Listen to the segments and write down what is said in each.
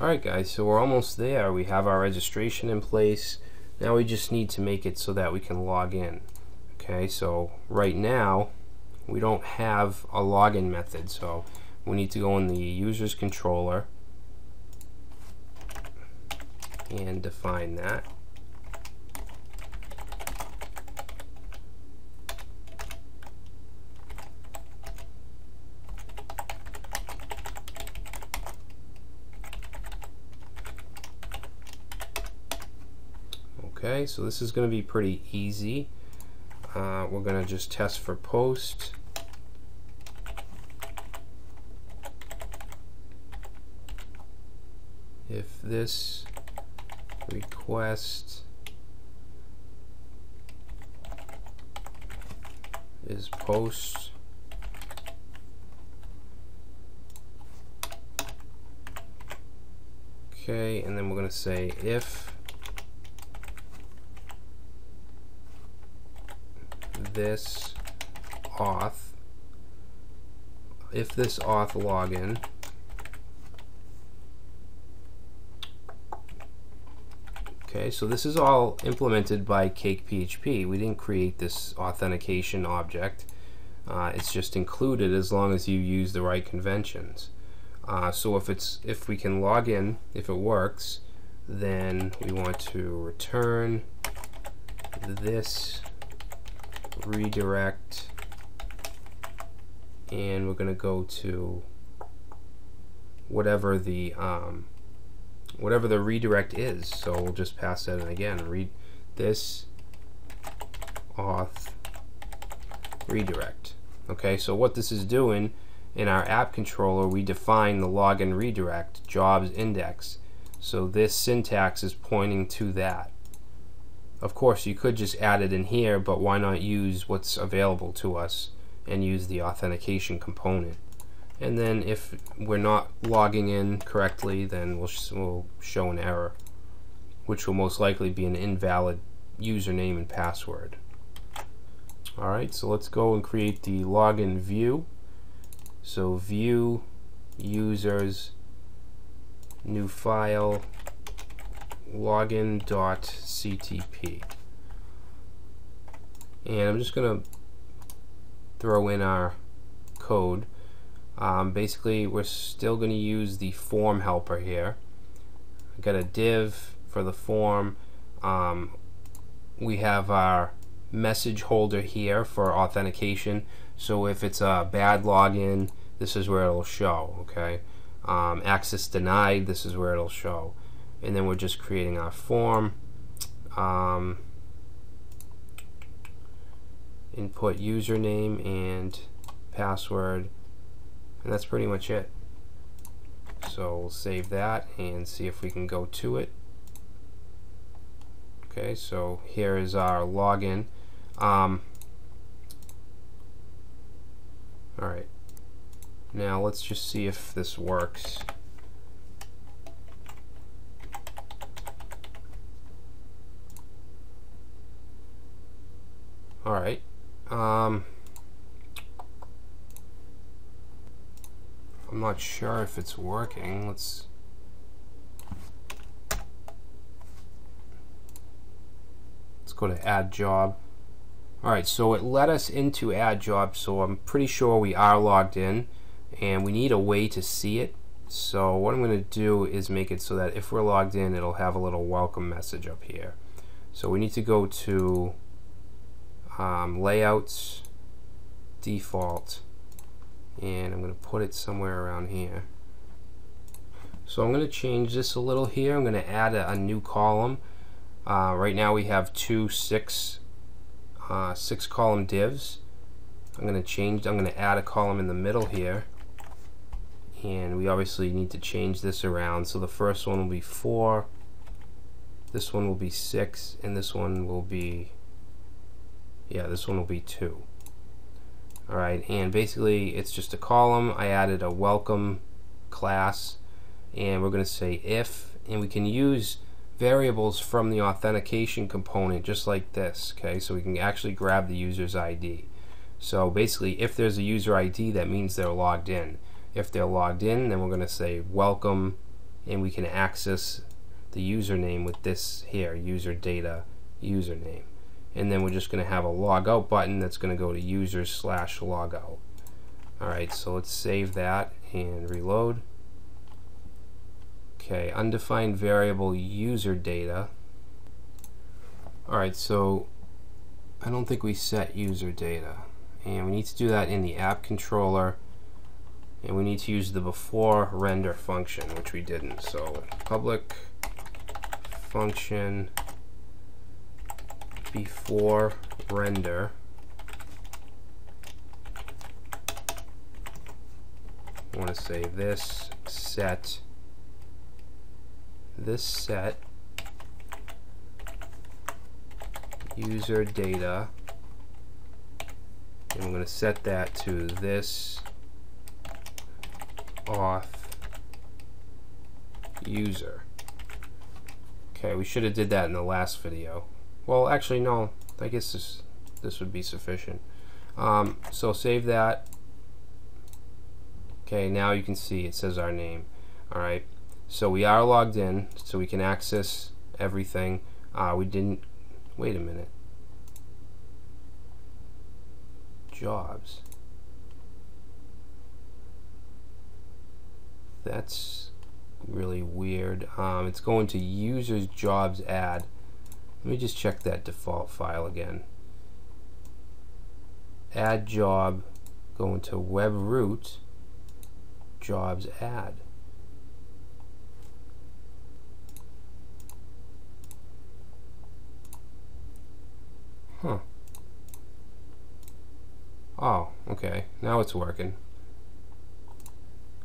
Alright guys, so we're almost there. We have our registration in place. Now we just need to make it so that we can log in. Okay, so right now we don't have a login method, so we need to go in the user's controller and define that. Okay, so this is going to be pretty easy. Uh, we're going to just test for post. If this request is post okay and then we're going to say if this auth if this auth login okay so this is all implemented by CakePHP we didn't create this authentication object. Uh, it's just included as long as you use the right conventions. Uh, so if it's if we can log in if it works then we want to return this redirect. And we're going to go to whatever the um, whatever the redirect is. So we'll just pass that in again. Read this auth redirect. Okay so what this is doing in our app controller we define the login redirect jobs index. So this syntax is pointing to that of course, you could just add it in here, but why not use what's available to us and use the authentication component? And then if we're not logging in correctly, then we'll, sh we'll show an error, which will most likely be an invalid username and password. Alright, so let's go and create the login view. So view users new file login.ctp. And I'm just going to throw in our code. Um, basically, we're still going to use the form helper here. I got a div for the form. Um, we have our message holder here for authentication. So if it's a bad login, this is where it'll show. Okay. Um, access denied. This is where it'll show and then we're just creating our form. Um, input username and password and that's pretty much it. So we'll save that and see if we can go to it. Okay so here is our login. Um, alright now let's just see if this works Alright. Um, I'm not sure if it's working. Let's... Let's go to add job. Alright, so it let us into add job, so I'm pretty sure we are logged in, and we need a way to see it. So what I'm going to do is make it so that if we're logged in, it'll have a little welcome message up here. So we need to go to um, layouts default and I'm going to put it somewhere around here. So I'm going to change this a little here. I'm going to add a, a new column. Uh, right now we have two six uh, six column divs. I'm going to change I'm going to add a column in the middle here. And we obviously need to change this around. So the first one will be four this one will be six and this one will be yeah this one will be 2 alright and basically it's just a column. I added a welcome class and we're going to say if and we can use variables from the authentication component just like this okay? So we can actually grab the user's ID so basically if there's a user ID that means they're logged in. If they're logged in then we're going to say welcome and we can access the username with this here, user data username. And then we're just going to have a logout button that's going to go to users slash logout. Alright, so let's save that and reload. Okay, undefined variable user data. Alright, so I don't think we set user data. And we need to do that in the app controller. And we need to use the before render function, which we didn't. So public function before render. I want to say this set this set user data. And I'm going to set that to this auth user. Okay we should have did that in the last video well actually no I guess this this would be sufficient um, so save that okay now you can see it says our name alright so we are logged in so we can access everything uh, we didn't Wait a minute. Jobs. That's really weird. Um, it's going to users jobs add. Let me just check that default file again. Add job, go into web root, jobs add. Huh. Oh, okay. Now it's working.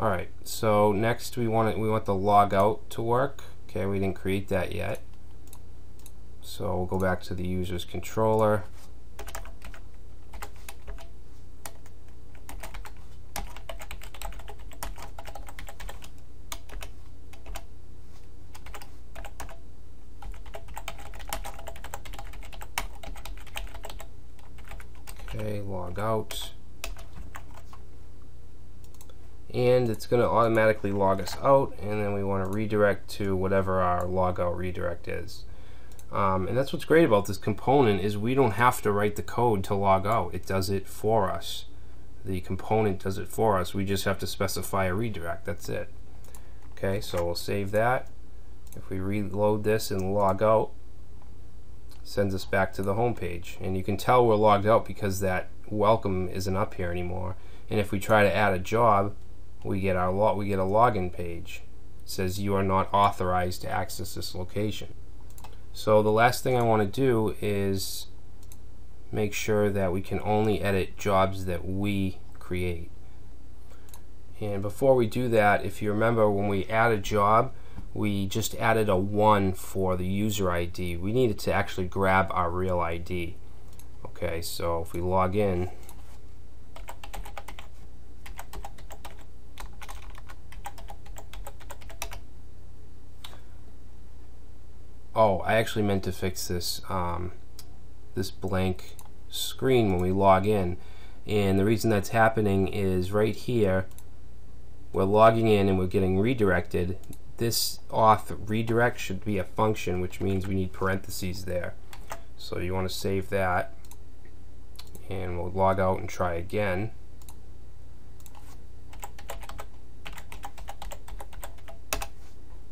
Alright, so next we want it, we want the logout to work. Okay, we didn't create that yet. So we'll go back to the user's controller. Okay, log out. And it's going to automatically log us out, and then we want to redirect to whatever our logout redirect is. Um, and that's what's great about this component is we don't have to write the code to log out. It does it for us. The component does it for us. We just have to specify a redirect. That's it. Okay, so we'll save that. If we reload this and log out, sends us back to the home page. And you can tell we're logged out because that welcome isn't up here anymore. And if we try to add a job, we get our lo we get a login page. It says you are not authorized to access this location. So the last thing I want to do is make sure that we can only edit jobs that we create. And before we do that, if you remember when we add a job, we just added a 1 for the user ID. We needed to actually grab our real ID. Okay, so if we log in, oh, I actually meant to fix this um, this blank screen when we log in. And the reason that's happening is right here, we're logging in and we're getting redirected this auth redirect should be a function, which means we need parentheses there. So you want to save that, and we'll log out and try again.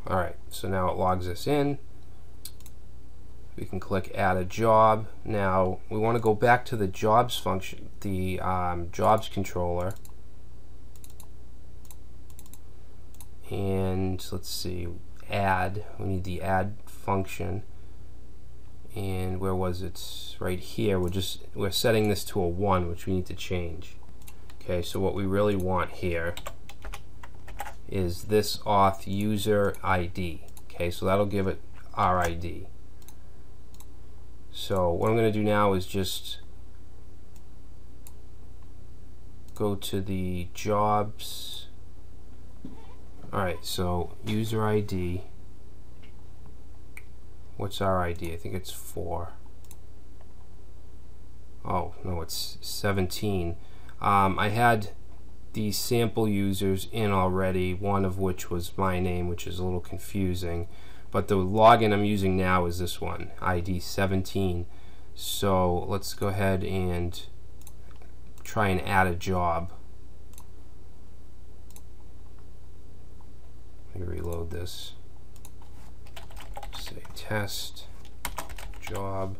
Alright, so now it logs us in. We can click add a job. Now we want to go back to the jobs function, the um, jobs controller. and let's see add we need the add function. And where was it? Right here we're just we're setting this to a 1 which we need to change. Okay so what we really want here is this auth user ID okay so that'll give it our ID so what I'm going to do now is just go to the jobs Alright, so user ID. What's our ID? I think it's 4. Oh, no, it's 17. Um, I had these sample users in already, one of which was my name, which is a little confusing. But the login I'm using now is this one, ID 17. So let's go ahead and try and add a job. Let me reload this. Say test job.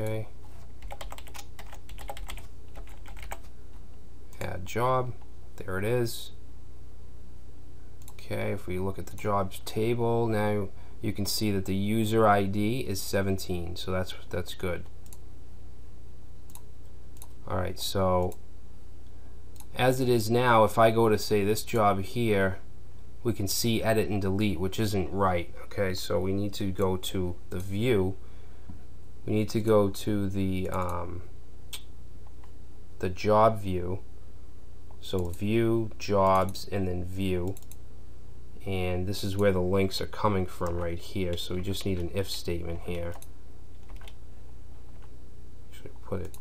Okay. Add job. There it is. Okay, if we look at the jobs table, now you can see that the user ID is 17, so that's that's good. Alright, so as it is now, if I go to say this job here, we can see edit and delete, which isn't right. Okay, so we need to go to the view we need to go to the um, the job view. So view jobs and then view. And this is where the links are coming from right here. So we just need an if statement here. Actually put it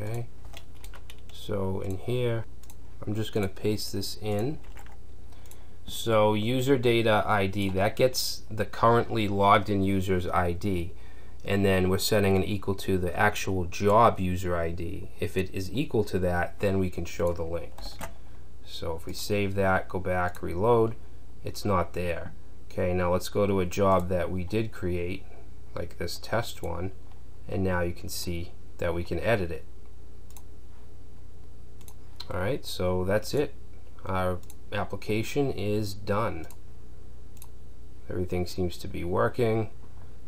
Okay, so in here, I'm just going to paste this in. So user data ID, that gets the currently logged in user's ID. And then we're setting an equal to the actual job user ID. If it is equal to that, then we can show the links. So if we save that, go back, reload, it's not there. Okay, now let's go to a job that we did create, like this test one, and now you can see that we can edit it. Alright, so that's it. Our application is done. Everything seems to be working,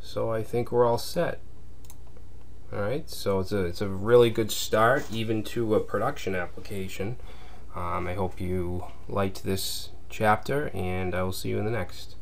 so I think we're all set. Alright, so it's a, it's a really good start even to a production application. Um, I hope you liked this chapter, and I will see you in the next.